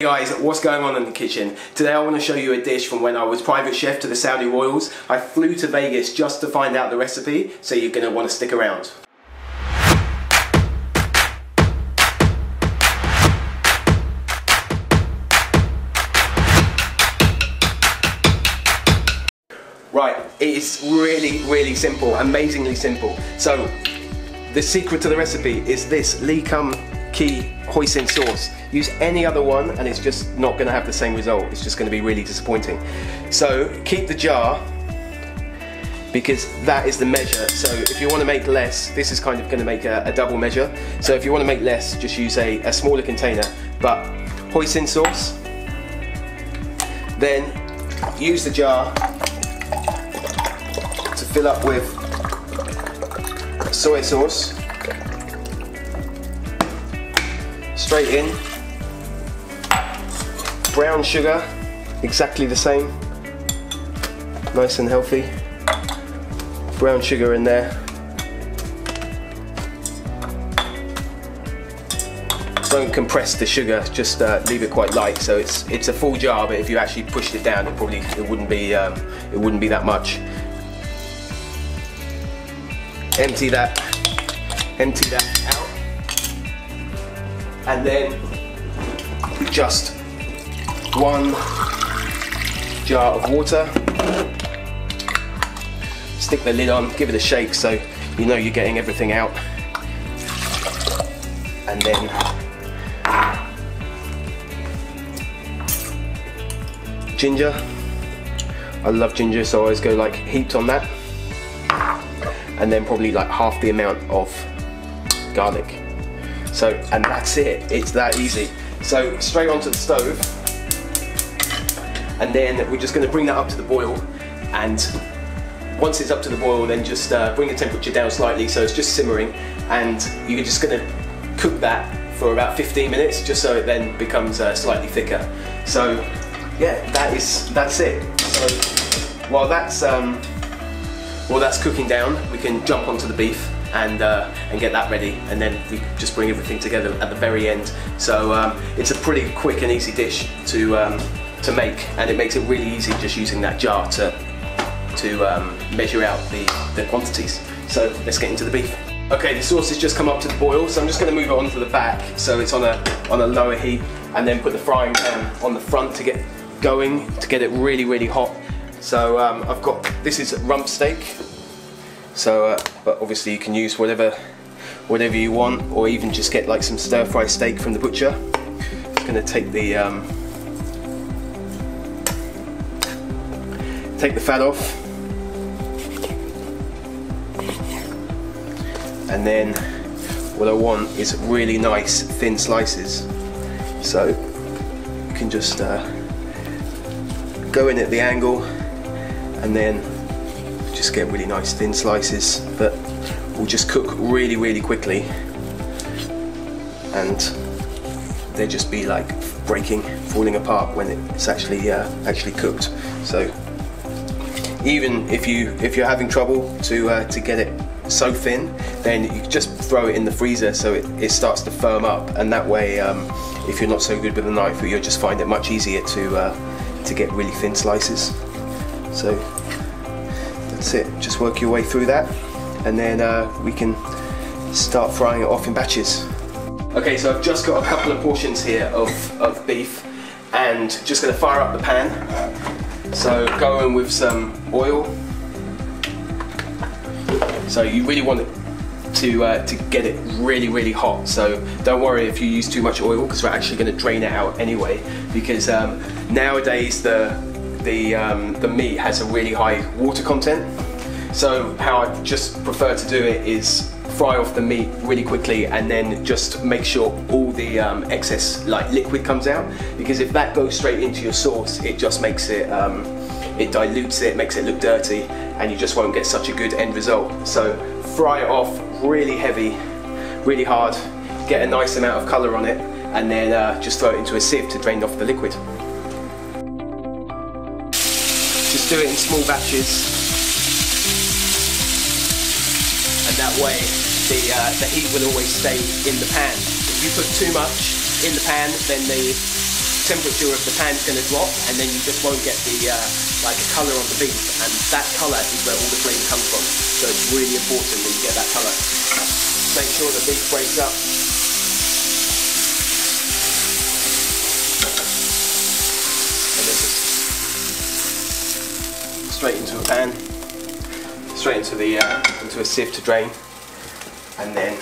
Hey guys, what's going on in the kitchen? Today I want to show you a dish from when I was private chef to the Saudi royals. I flew to Vegas just to find out the recipe, so you're going to want to stick around. Right, it is really, really simple, amazingly simple. So, the secret to the recipe is this Lee Kum Kee hoisin sauce. Use any other one and it's just not going to have the same result. It's just going to be really disappointing. So keep the jar because that is the measure. So if you want to make less, this is kind of going to make a, a double measure. So if you want to make less, just use a, a smaller container. But hoisin sauce, then use the jar to fill up with soy sauce straight in. Brown sugar, exactly the same. Nice and healthy. Brown sugar in there. Don't compress the sugar, just uh, leave it quite light. So it's it's a full jar, but if you actually pushed it down, it probably it wouldn't be um, it wouldn't be that much. Empty that, empty that out, and then just one jar of water. Stick the lid on, give it a shake so you know you're getting everything out. And then ginger. I love ginger so I always go like heaped on that. And then probably like half the amount of garlic. So, and that's it, it's that easy. So straight onto the stove, and then we're just gonna bring that up to the boil, and once it's up to the boil, then just uh, bring the temperature down slightly so it's just simmering, and you're just gonna cook that for about 15 minutes, just so it then becomes uh, slightly thicker. So yeah, that is, that's it. So while that's, um, while that's cooking down, we can jump onto the beef and uh, and get that ready and then we just bring everything together at the very end so um, it's a pretty quick and easy dish to um, to make and it makes it really easy just using that jar to to um, measure out the, the quantities. So let's get into the beef. Okay the sauce has just come up to the boil so I'm just going to move it onto the back so it's on a on a lower heat and then put the frying pan on the front to get going to get it really really hot. So um, I've got this is rump steak so, uh, but obviously you can use whatever, whatever you want, or even just get like some stir fry steak from the butcher. Just gonna take the um, take the fat off, and then what I want is really nice thin slices. So you can just uh, go in at the angle, and then just get really nice thin slices that will just cook really really quickly. And they'll just be like breaking falling apart when it's actually uh, actually cooked. So even if you if you're having trouble to uh, to get it so thin then you just throw it in the freezer so it, it starts to firm up. And that way um, if you're not so good with a knife you'll just find it much easier to uh, to get really thin slices. So that's it, just work your way through that. And then uh, we can start frying it off in batches. Okay, so I've just got a couple of portions here of, of beef. And just gonna fire up the pan. So go in with some oil. So you really want it to, uh, to get it really, really hot. So don't worry if you use too much oil because we're actually gonna drain it out anyway because um, nowadays the the, um, the meat has a really high water content. So how I just prefer to do it is fry off the meat really quickly and then just make sure all the um, excess like liquid comes out. Because if that goes straight into your sauce it just makes it um, it dilutes it makes it look dirty and you just won't get such a good end result. So fry it off really heavy really hard get a nice amount of color on it and then uh, just throw it into a sieve to drain off the liquid. Just do it in small batches. That way the, uh, the heat will always stay in the pan. If you put too much in the pan, then the temperature of the pan's going to drop, and then you just won't get the uh, like colour on the beef, and that colour is where all the flavour comes from. So it's really important that you get that colour. Make sure the beef breaks up. And then just straight into a pan, straight into the uh, into a sieve to drain, and then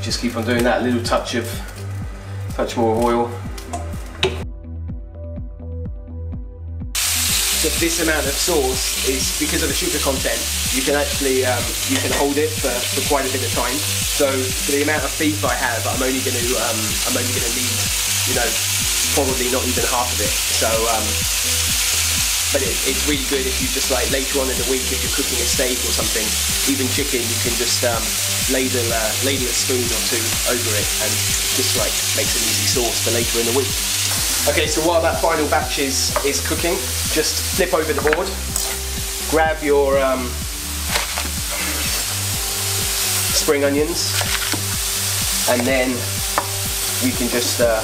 just keep on doing that. Little touch of touch more oil. So this amount of sauce is because of the sugar content. You can actually um, you can hold it for, for quite a bit of time. So for the amount of beef I have, I'm only going to um, I'm only going to need you know probably not even half of it. So um, but it, it's really good if you just like later on in the week if you're cooking a steak or something, even chicken, you can just um, ladle, uh, ladle a spoon or two over it and just like makes an easy sauce for later in the week. Okay, so while that final batch is, is cooking, just flip over the board, grab your um, spring onions, and then you can just uh,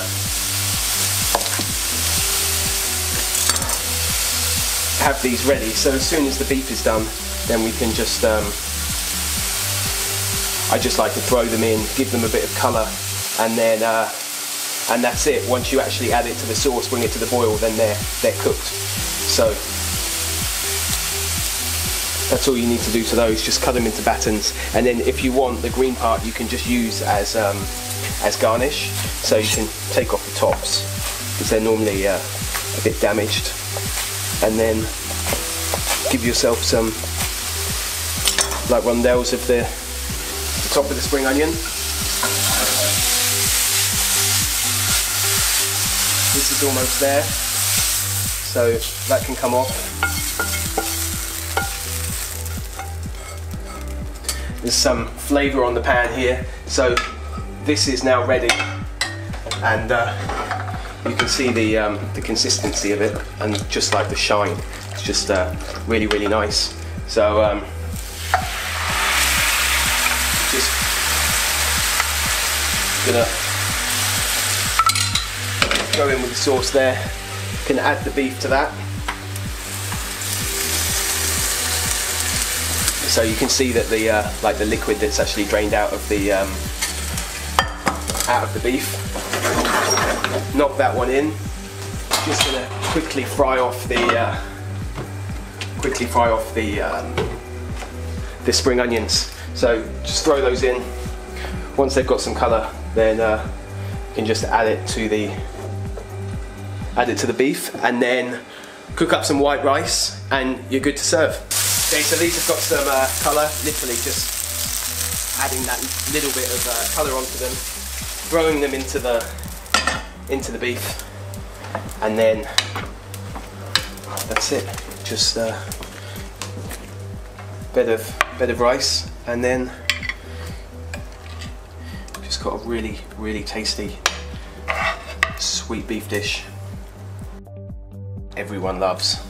have these ready. So as soon as the beef is done, then we can just, um, I just like to throw them in, give them a bit of colour, and then, uh, and that's it. Once you actually add it to the sauce, bring it to the boil, then they're, they're cooked. So that's all you need to do to those, just cut them into batons. And then if you want the green part, you can just use as, um, as garnish. So you can take off the tops, because they're normally uh, a bit damaged and then give yourself some like rondelles of the, the top of the spring onion. This is almost there, so that can come off. There's some flavour on the pan here, so this is now ready and uh, you can see the, um, the consistency of it and just like the shine. It's just uh, really, really nice. So um, just gonna go in with the sauce there. Can add the beef to that. So you can see that the uh, like the liquid that's actually drained out of the um, out of the beef knock that one in. Just gonna quickly fry off the uh, quickly fry off the um, the spring onions. So just throw those in. Once they've got some colour, then uh, you can just add it to the add it to the beef, and then cook up some white rice, and you're good to serve. Okay, so these have got some uh, colour. Literally just adding that little bit of uh, colour onto them, throwing them into the into the beef and then that's it. Just a uh, bed of bed of rice and then just got a really really tasty sweet beef dish. Everyone loves